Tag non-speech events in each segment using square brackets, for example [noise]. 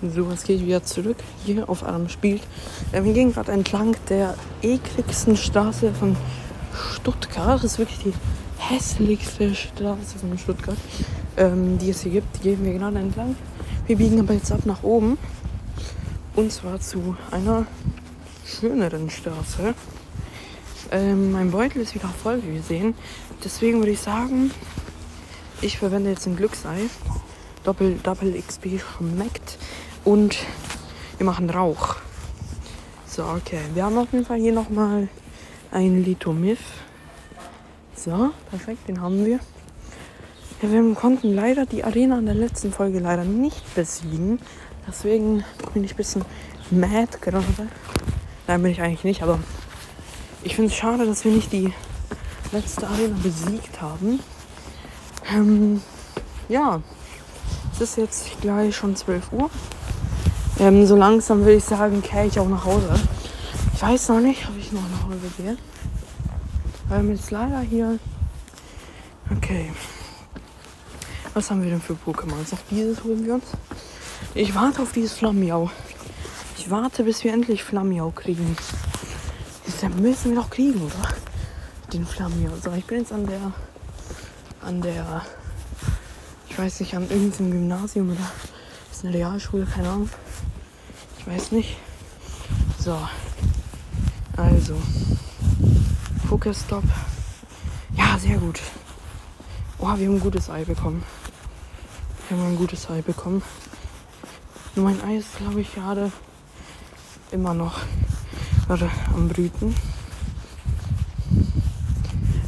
So, jetzt gehe ich wieder zurück hier auf spielt. Äh, wir gehen gerade entlang der ekligsten Straße von Stuttgart. Das ist wirklich die hässlichste Straße von Stuttgart, ähm, die es hier gibt. Die gehen wir gerade entlang. Wir biegen aber jetzt ab nach oben. Und zwar zu einer schöneren Straße. Ähm, mein Beutel ist wieder voll, wie wir sehen. Deswegen würde ich sagen, ich verwende jetzt ein Glücksei. Doppel, Doppel XP schmeckt. Und wir machen Rauch. So, okay. Wir haben auf jeden Fall hier nochmal ein Litomif. So, perfekt, den haben wir. Ja, wir konnten leider die Arena in der letzten Folge leider nicht besiegen. Deswegen bin ich ein bisschen mad gerade. Nein, bin ich eigentlich nicht, aber ich finde es schade, dass wir nicht die letzte Arena besiegt haben. Ähm, ja, es ist jetzt gleich schon 12 Uhr. Ähm, so langsam würde ich sagen, kehre ich auch nach Hause. Ich weiß noch nicht, ob ich noch nach Hause gehe. Weil wir jetzt leider hier. Okay. Was haben wir denn für Pokémon? Auch dieses holen wir uns. Ich warte auf dieses Flammiau. Ich warte, bis wir endlich Flammiau kriegen. Das müssen wir doch kriegen, oder? Den Flammiau. So, ich bin jetzt an der. an der. Ich weiß nicht, an irgendeinem Gymnasium oder. ist eine Realschule, keine Ahnung. Weiß nicht. So. Also. Pokestop. Ja, sehr gut. Oh, wir haben ein gutes Ei bekommen. Wir haben ein gutes Ei bekommen. Nur mein Ei ist, glaube ich, gerade immer noch warte, am Brüten.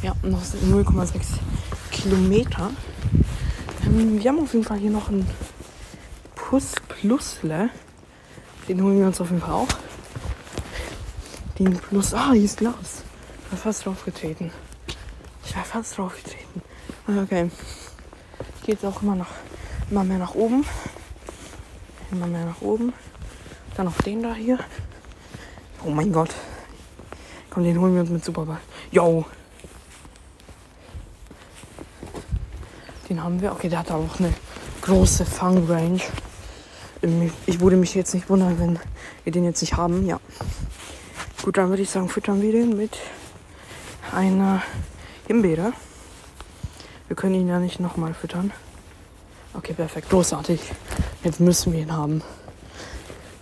Ja, noch 0,6 Kilometer. Ähm, wir haben auf jeden Fall hier noch ein Puss Plusle. Den holen wir uns auf jeden Fall auch. Den Plus. Ah, hier ist Glas. Ich war fast draufgetreten. Ich war fast draufgetreten. Okay. Geht auch immer noch immer mehr nach oben. Immer mehr nach oben. Dann noch den da hier. Oh mein Gott. Komm, den holen wir uns mit Superball. Yo. Den haben wir. Okay, der hat auch eine große Fang-Range. Ich würde mich jetzt nicht wundern, wenn wir den jetzt nicht haben. Ja. Gut, dann würde ich sagen, füttern wir den mit einer Himbeere. Wir können ihn ja nicht nochmal füttern. Okay, perfekt. Großartig. Jetzt müssen wir ihn haben.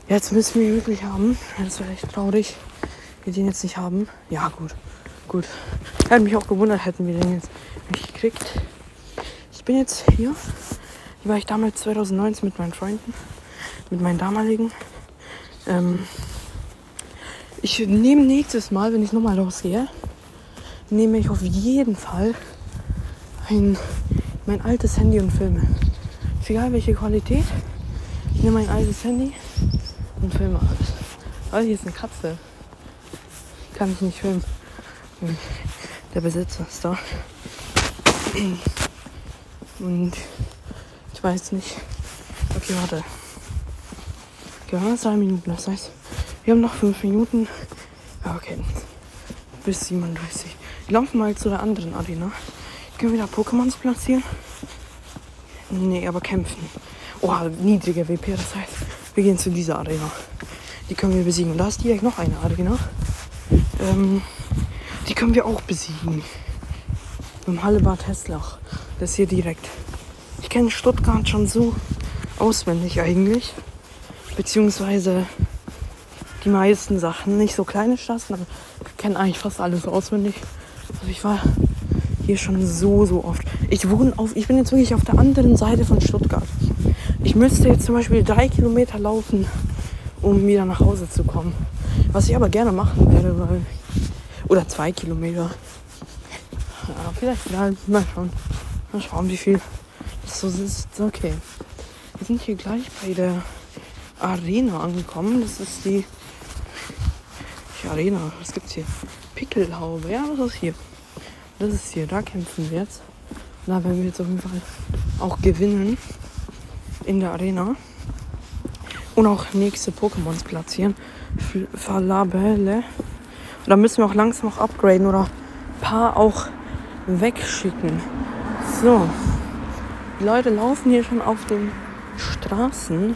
Jetzt müssen wir ihn wirklich haben. Das wäre echt traurig, wir den jetzt nicht haben. Ja, gut. Gut. Hätte mich auch gewundert, hätten wir den jetzt nicht gekriegt. Ich bin jetzt hier. Hier war ich damals 2019 mit meinen Freunden. Mit meinen damaligen. Ähm, ich nehme nächstes Mal, wenn ich nochmal losgehe, nehme ich auf jeden Fall ein, mein altes Handy und filme. Ist egal welche Qualität. Ich nehme mein altes Handy und filme alles. Oh, hier ist eine Katze. Kann ich nicht filmen. Der Besitzer ist da. Und ich weiß nicht. Okay, warte. Okay, zwei Minuten. Das heißt, wir haben noch fünf Minuten. Okay. Bis 37. Wir laufen mal zu der anderen Arena. Können wir da Pokémons platzieren? Nee, aber kämpfen. Oh, niedrige WP, das heißt, wir gehen zu dieser Arena. Die können wir besiegen. Und da ist direkt noch eine Arena. Ähm, die können wir auch besiegen. Im Hallebad Heslach. Das hier direkt. Ich kenne Stuttgart schon so auswendig eigentlich. Beziehungsweise die meisten Sachen. Nicht so kleine Straßen, aber ich kenne eigentlich fast alles auswendig. Also ich war hier schon so, so oft. Ich wohne auf, ich bin jetzt wirklich auf der anderen Seite von Stuttgart. Ich müsste jetzt zum Beispiel drei Kilometer laufen, um wieder nach Hause zu kommen. Was ich aber gerne machen werde, weil. Oder zwei Kilometer. Ja, vielleicht, ja, mal schauen. Mal schauen, wie viel das so ist. Okay. Wir sind hier gleich bei der Arena angekommen. Das ist die. Arena. Was gibt's hier? Pickelhaube. Ja, was ist hier? Das ist hier. Da kämpfen wir jetzt. Da werden wir jetzt auf jeden Fall auch gewinnen in der Arena. Und auch nächste Pokémons platzieren. Falabelle. Da müssen wir auch langsam auch upgraden oder ein paar auch wegschicken. So. Die Leute laufen hier schon auf den Straßen.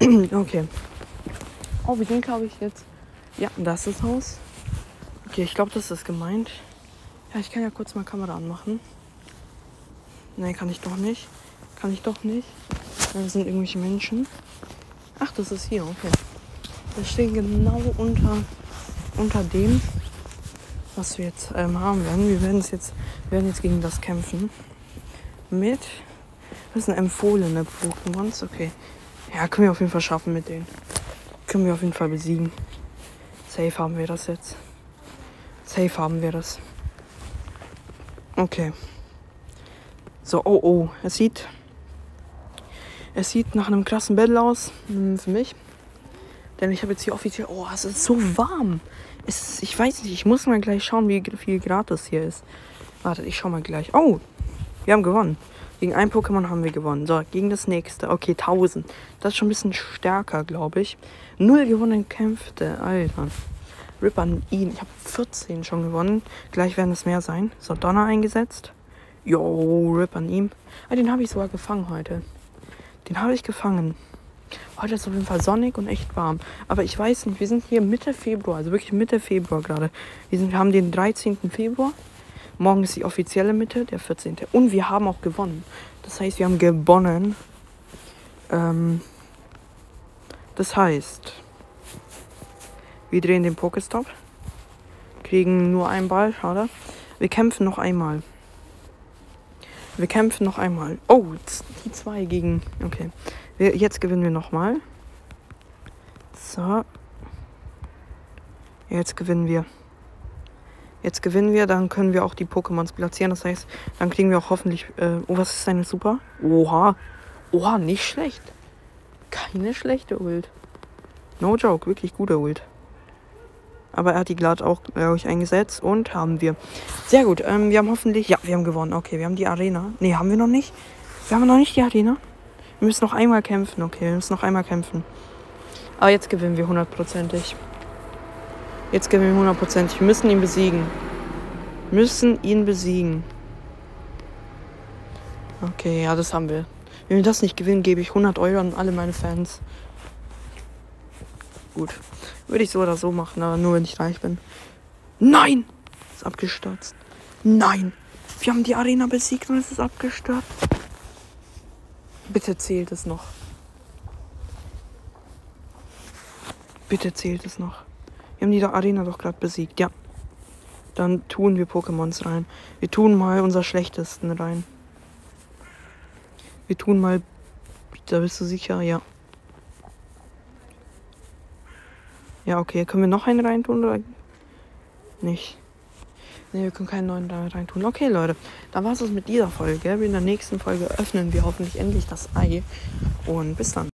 [clears throat] Okay. Oh, wir sind, glaube ich, jetzt. Ja, das ist das Haus. Okay, ich glaube, das ist gemeint. Ja, ich kann ja kurz mal Kamera anmachen. Nee, kann ich doch nicht. Kann ich doch nicht. Da sind irgendwelche Menschen. Ach, das ist hier, okay. Wir stehen genau unter, unter dem, was wir jetzt ähm, haben werden. Wir werden jetzt, werden jetzt gegen das kämpfen. Mit. Das sind empfohlene Pokémons. Okay. Ja, können wir auf jeden Fall schaffen mit denen. Können wir auf jeden Fall besiegen. Safe haben wir das jetzt. Safe haben wir das. Okay. So, oh oh. Es sieht. Es sieht nach einem krassen Battle aus. Hm, für mich. Denn ich habe jetzt hier offiziell. Oh, es ist so warm. Es ist, ich weiß nicht, ich muss mal gleich schauen, wie viel Grad das hier ist. Warte, ich schau mal gleich. Oh, wir haben gewonnen. Gegen ein Pokémon haben wir gewonnen. So, gegen das nächste. Okay, 1000. Das ist schon ein bisschen stärker, glaube ich. Null gewonnene Kämpfe. Alter. Rip an ihn. Ich habe 14 schon gewonnen. Gleich werden es mehr sein. So, Donner eingesetzt. Yo, Rip an ihm. Ah, den habe ich sogar gefangen heute. Den habe ich gefangen. Heute ist auf jeden Fall sonnig und echt warm. Aber ich weiß nicht, wir sind hier Mitte Februar, also wirklich Mitte Februar gerade. Wir, wir haben den 13. Februar. Morgen ist die offizielle Mitte, der 14. Und wir haben auch gewonnen. Das heißt, wir haben gewonnen. Ähm, das heißt, wir drehen den Pokestop. Kriegen nur einen Ball, schade. Wir kämpfen noch einmal. Wir kämpfen noch einmal. Oh, die zwei gegen. Okay. Wir, jetzt gewinnen wir nochmal. So. Jetzt gewinnen wir. Jetzt gewinnen wir, dann können wir auch die Pokémons platzieren. Das heißt, dann kriegen wir auch hoffentlich. Äh, oh, was ist eine Super? Oha. Oha, nicht schlecht. Keine schlechte Ult. No joke, wirklich guter Ult. Aber er hat die glatt auch, glaube ich, eingesetzt und haben wir. Sehr gut. Ähm, wir haben hoffentlich. Ja, wir haben gewonnen. Okay, wir haben die Arena. Ne, haben wir noch nicht. Wir haben noch nicht die Arena. Wir müssen noch einmal kämpfen. Okay, wir müssen noch einmal kämpfen. Aber jetzt gewinnen wir hundertprozentig. Jetzt gewinnen wir hundertprozentig. Wir müssen ihn besiegen. Müssen ihn besiegen. Okay, ja, das haben wir. Wenn wir das nicht gewinnen, gebe ich 100 Euro an alle meine Fans. Gut. Würde ich so oder so machen, aber nur wenn ich reich bin. Nein! Ist abgestürzt. Nein! Wir haben die Arena besiegt und es ist abgestürzt. Bitte zählt es noch. Bitte zählt es noch. Wir haben die Arena doch gerade besiegt. Ja. Dann tun wir Pokémons rein. Wir tun mal unser Schlechtesten rein. Wir tun mal. Da bist du sicher? Ja. Ja, okay. Können wir noch einen reintun oder nicht? Ne, wir können keinen neuen reintun. Okay, Leute. Dann war es mit dieser Folge. In der nächsten Folge öffnen wir hoffentlich endlich das Ei. Und bis dann.